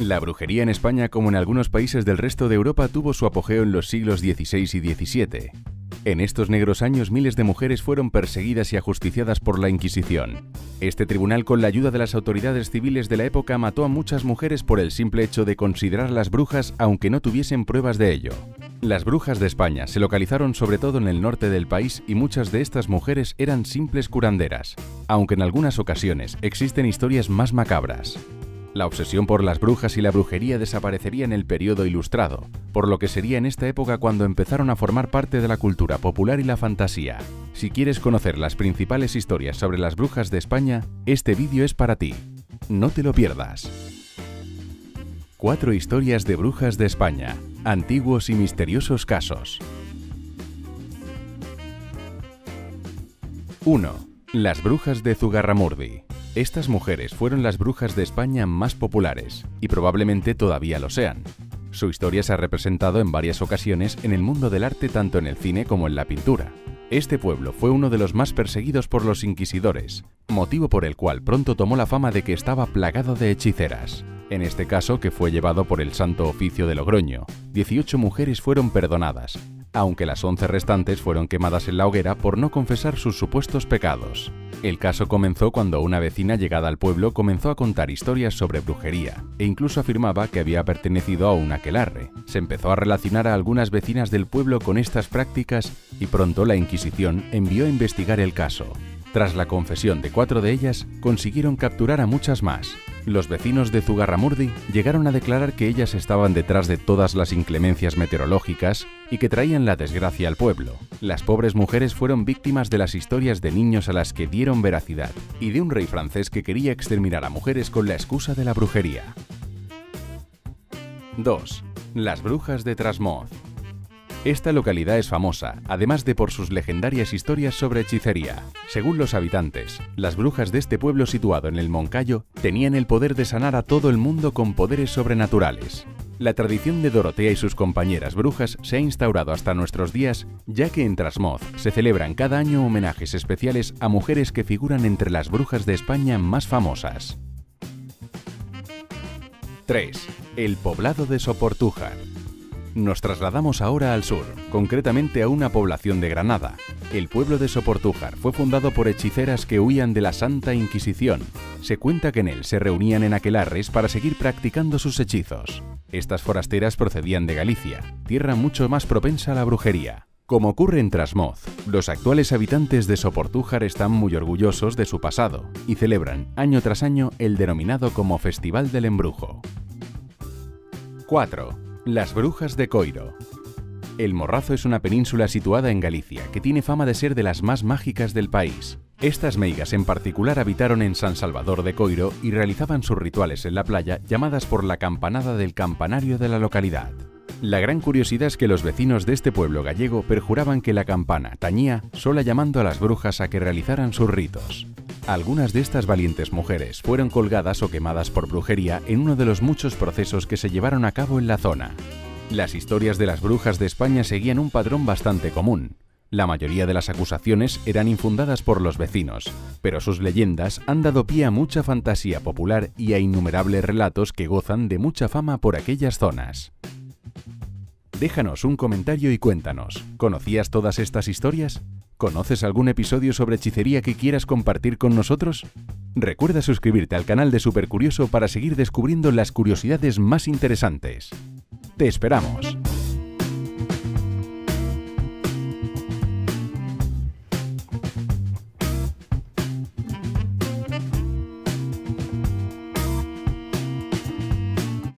La brujería en España, como en algunos países del resto de Europa, tuvo su apogeo en los siglos XVI y XVII. En estos negros años miles de mujeres fueron perseguidas y ajusticiadas por la Inquisición. Este tribunal, con la ayuda de las autoridades civiles de la época, mató a muchas mujeres por el simple hecho de considerarlas brujas aunque no tuviesen pruebas de ello. Las brujas de España se localizaron sobre todo en el norte del país y muchas de estas mujeres eran simples curanderas, aunque en algunas ocasiones existen historias más macabras. La obsesión por las brujas y la brujería desaparecería en el periodo ilustrado, por lo que sería en esta época cuando empezaron a formar parte de la cultura popular y la fantasía. Si quieres conocer las principales historias sobre las brujas de España, este vídeo es para ti. No te lo pierdas. Cuatro historias de brujas de España, antiguos y misteriosos casos. 1. Las brujas de Zugarramurdi. Estas mujeres fueron las brujas de España más populares, y probablemente todavía lo sean. Su historia se ha representado en varias ocasiones en el mundo del arte tanto en el cine como en la pintura. Este pueblo fue uno de los más perseguidos por los inquisidores, motivo por el cual pronto tomó la fama de que estaba plagado de hechiceras. En este caso, que fue llevado por el Santo Oficio de Logroño, 18 mujeres fueron perdonadas, aunque las 11 restantes fueron quemadas en la hoguera por no confesar sus supuestos pecados. El caso comenzó cuando una vecina llegada al pueblo comenzó a contar historias sobre brujería e incluso afirmaba que había pertenecido a un aquelarre. Se empezó a relacionar a algunas vecinas del pueblo con estas prácticas y pronto la Inquisición envió a investigar el caso. Tras la confesión de cuatro de ellas, consiguieron capturar a muchas más. Los vecinos de Zugarramurdi llegaron a declarar que ellas estaban detrás de todas las inclemencias meteorológicas y que traían la desgracia al pueblo. Las pobres mujeres fueron víctimas de las historias de niños a las que dieron veracidad y de un rey francés que quería exterminar a mujeres con la excusa de la brujería. 2. Las brujas de Trasmoz esta localidad es famosa, además de por sus legendarias historias sobre hechicería. Según los habitantes, las brujas de este pueblo situado en el Moncayo tenían el poder de sanar a todo el mundo con poderes sobrenaturales. La tradición de Dorotea y sus compañeras brujas se ha instaurado hasta nuestros días, ya que en Trasmoz se celebran cada año homenajes especiales a mujeres que figuran entre las brujas de España más famosas. 3. El poblado de Soportújar. Nos trasladamos ahora al sur, concretamente a una población de Granada. El pueblo de Soportújar fue fundado por hechiceras que huían de la Santa Inquisición. Se cuenta que en él se reunían en aquelarres para seguir practicando sus hechizos. Estas forasteras procedían de Galicia, tierra mucho más propensa a la brujería. Como ocurre en Trasmoz, los actuales habitantes de Soportújar están muy orgullosos de su pasado y celebran año tras año el denominado como Festival del Embrujo. 4. Las Brujas de Coiro. El Morrazo es una península situada en Galicia, que tiene fama de ser de las más mágicas del país. Estas meigas en particular habitaron en San Salvador de Coiro y realizaban sus rituales en la playa llamadas por la campanada del campanario de la localidad. La gran curiosidad es que los vecinos de este pueblo gallego perjuraban que la campana tañía sola llamando a las brujas a que realizaran sus ritos. Algunas de estas valientes mujeres fueron colgadas o quemadas por brujería en uno de los muchos procesos que se llevaron a cabo en la zona. Las historias de las brujas de España seguían un patrón bastante común. La mayoría de las acusaciones eran infundadas por los vecinos, pero sus leyendas han dado pie a mucha fantasía popular y a innumerables relatos que gozan de mucha fama por aquellas zonas. Déjanos un comentario y cuéntanos, ¿conocías todas estas historias? ¿Conoces algún episodio sobre hechicería que quieras compartir con nosotros? Recuerda suscribirte al canal de Supercurioso para seguir descubriendo las curiosidades más interesantes. ¡Te esperamos!